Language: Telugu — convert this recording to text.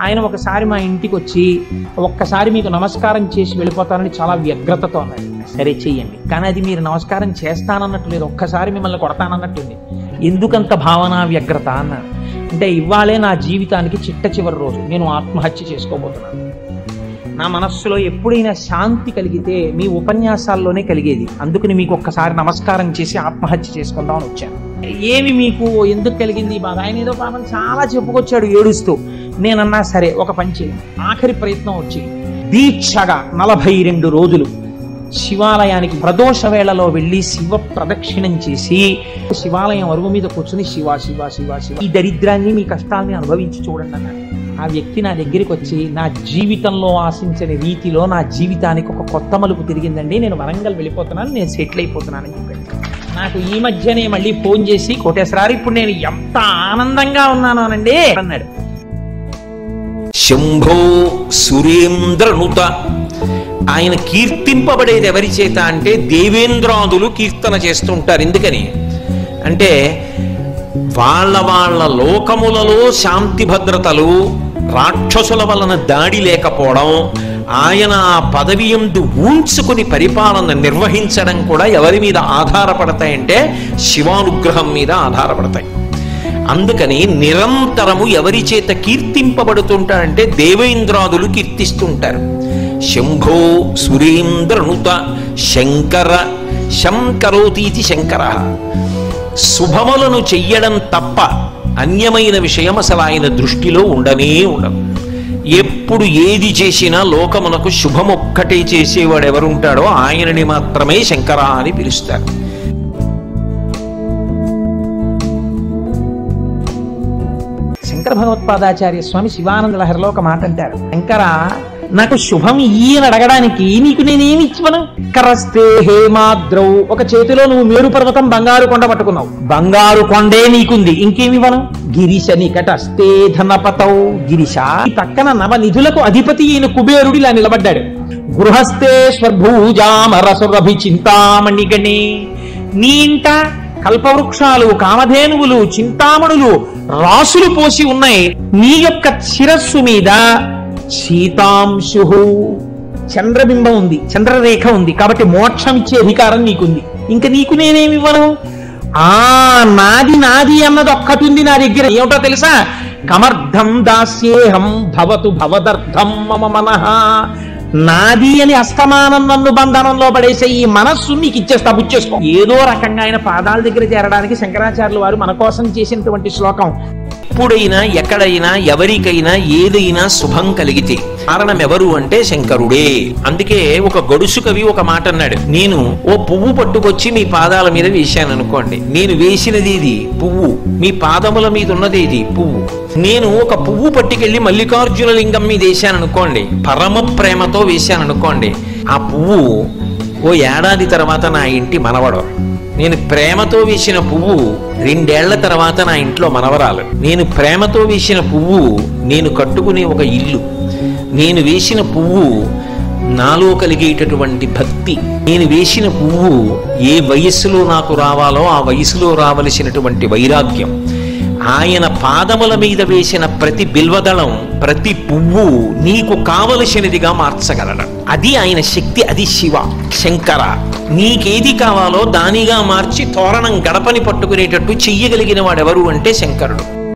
ఆయన ఒకసారి మా ఇంటికి వచ్చి ఒక్కసారి మీకు నమస్కారం చేసి వెళ్ళిపోతానని చాలా వ్యగ్రతతో అన్నాడు. సరే చెయ్యండి. కానీ అది మీరు నమస్కారం చేస్తానన్నట్టు లేదు. ఒక్కసారి మిమ్మల్ని కొడతానన్నట్టుంది. ఎందుకంత భావన వ్యగ్రత అన్న అంటే ఇవ్వాలే నా జీవితానికి చిట్ట చివరి రోజు. నేను ఆత్మహత్య చేసుకోబోతున్నాను. నా మనస్సులో ఎప్పుడైనా శాంతి కలిగితే మీ ఉపన్యాసాల్లోనే కలిగేది. అందుకని మీకు ఒక్కసారి నమస్కారం చేసి ఆత్మహత్య చేసుకుందామని వచ్చాను. ఏమి మీకు ఎందుకు కలిగింది బాధ? ఆయన ఏదో పాపం చాలా చెప్పుకొచ్చాడు ఏడుస్తూ. నేనన్నా సరే ఒక పని చేయండి ఆఖరి ప్రయత్నం వచ్చి దీక్షగా నలభై రెండు రోజులు శివాలయానికి ప్రదోష వేళలో వెళ్ళి శివ ప్రదక్షిణం చేసి శివాలయం అరుగు మీద కూర్చుని శివ శివ శివ శివ. ఈ దరిద్రాన్ని మీ కష్టాన్ని అనుభవించి చూడండి అన్నాడు. ఆ వ్యక్తి నా దగ్గరికి వచ్చి నా జీవితంలో ఆశించని రీతిలో నా జీవితానికి ఒక కొత్త మలుపు తిరిగిందండి. నేను వరంగల్ వెళ్ళిపోతున్నాను నేను సెటిల్ అయిపోతున్నానని చెప్పాడు. నాకు ఈ మధ్యనే మళ్ళీ ఫోన్ చేసి కోటేశ్వరారు ఇప్పుడు నేను ఎంత ఆనందంగా ఉన్నాను అనండి అన్నాడు. శంభో సురేంద్రనుత. ఆయన కీర్తింపబడేది ఎవరి చేత అంటే దేవేంద్రాదులు కీర్తన చేస్తుంటారు. ఎందుకని? అంటే వాళ్ళ వాళ్ళ లోకములలో శాంతి భద్రతలు రాక్షసుల వలన దాడి లేకపోవడం ఆయన ఆ పదవి ఎందు ఊంచుకుని పరిపాలన నిర్వహించడం కూడా ఎవరి మీద ఆధారపడతాయంటే శివానుగ్రహం మీద ఆధారపడతాయి. అందుకని నిరంతరము ఎవరి చేత కీర్తింపబడుతుంటారంటే దేవేంద్రాదులు కీర్తిస్తుంటారు. శంభో సురేంద్రనుత శంకర శంకరోతీతి శంకర. శుభములను చెయ్యడం తప్ప అన్యమైన విషయం అసలు ఆయన దృష్టిలో ఉండనే ఉండదు. ఎప్పుడు ఏది చేసినా లోకమునకు శుభమొక్కటే చేసేవాడు ఎవరుంటాడో ఆయనని మాత్రమే శంకర అని పిలుస్తారు. శంకర భగవత్పాదాచార్య స్వామి శివానంద లహరిలో ఒక మాట అంటారు శంకర నాకు శుభం ఈయన అడగడానికి నీకు నేనేమి ఇచ్చివను? కరస్తే హేమాద్రౌ ఒక చేతిలో నువ్వు మేరు పర్వతం బంగారు కొండ పట్టుకున్నావు. బంగారు కొండే నీకుంది ఇంకేమి ఇవ్వను గిరిశ నికటస్తే ధనపతౌ. గిరిశ ఈ పక్కన నవనిధులకు అధిపతి అయిన కుబేరుడు ఇలా నిలబడ్డాడు. గృహస్థే స్వర్భూజామరసురభి చింతామణిగణే నీ ఇంట కల్పవృక్షాలు కామధేనువులు చింతామణులు రాసులు పోసి ఉన్నాయి. నీ యొక్క శిరస్సు మీద శీతాంశు చంద్రబింబం ఉంది చంద్రరేఖ ఉంది. కాబట్టి మోక్షం ఇచ్చే అధికారం నీకుంది. ఇంకా నీకు నేనేమి ఇవ్వను? ఆ నాది నాది అన్నది ఒక్కటి ఉంది నా దగ్గర. ఏమిటో తెలుసా? కమర్థం దాస్యేహం భవతు భవదర్థం మమ మనహ నాది అని అస్తమానం నన్ను బంధనంలో పడేసే ఈ మనస్సు నీకు ఇచ్చేస్తా బుచ్చేసుకో ఏదో రకంగా ఆయన పాదాల దగ్గర చేరడానికి శంకరాచార్యులు వారు మన కోసం చేసినటువంటి శ్లోకం. ఎప్పుడైనా ఎక్కడైనా ఎవరికైనా ఏదైనా శుభం కలిగితే. కారణం ఎవరు అంటే శంకరుడే. అందుకే ఒక గొడుసు కవి ఒక మాట అన్నాడు. నేను ఓ పువ్వు పట్టుకొచ్చి మీ పాదాల మీద వేశాను అనుకోండి నేను వేసినది ఇది పువ్వు. మీ పాదముల మీద ఉన్నది ఇది పువ్వు. నేను ఒక పువ్వు పట్టుకెళ్ళి మల్లికార్జున లింగం మీద వేశాను అనుకోండి పరమ ప్రేమతో వేశాను అనుకోండి ఆ పువ్వు ఓ ఏడాది తర్వాత నా ఇంటి మనవడు. నేను ప్రేమతో వేసిన పువ్వు రెండేళ్ళ తర్వాత నా ఇంట్లో మనవరాలు. నేను ప్రేమతో వేసిన పువ్వు నేను కట్టుకునే ఒక ఇల్లు. నేను వేసిన పువ్వు నాలో కలిగేటటువంటి భక్తి. నేను వేసిన పువ్వు ఏ వయస్సులో నాకు రావాలో ఆ వయసులో రావలసినటువంటి వైరాగ్యం. ఆయన పాదముల మీద వేసిన ప్రతి బిల్వదళం ప్రతి పువ్వు నీకు కావలసినదిగా మార్చగలడం. అది ఆయన శక్తి అది శివ శంకర. నీకేది కావాలో దానిగా మార్చి తోరణం గడపని పట్టుకునేటట్టు చెయ్యగలిగిన వాడెవరు అంటే శంకరుడు.